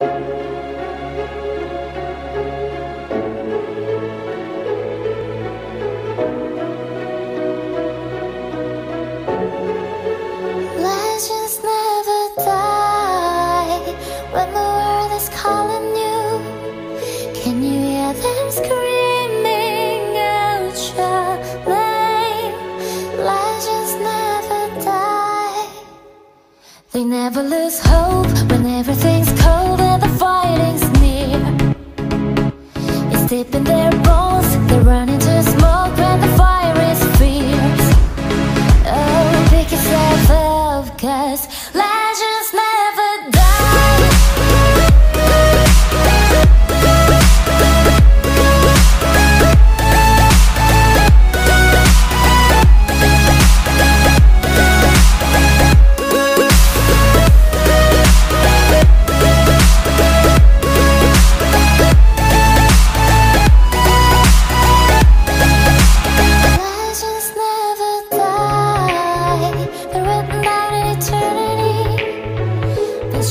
Legends never die when the world is calling you. Can you They never lose hope when everything's cold and the fighting's near. It's deep in their bones, they run into smoke when the fire is fierce. Oh, pick yourself up, cause legends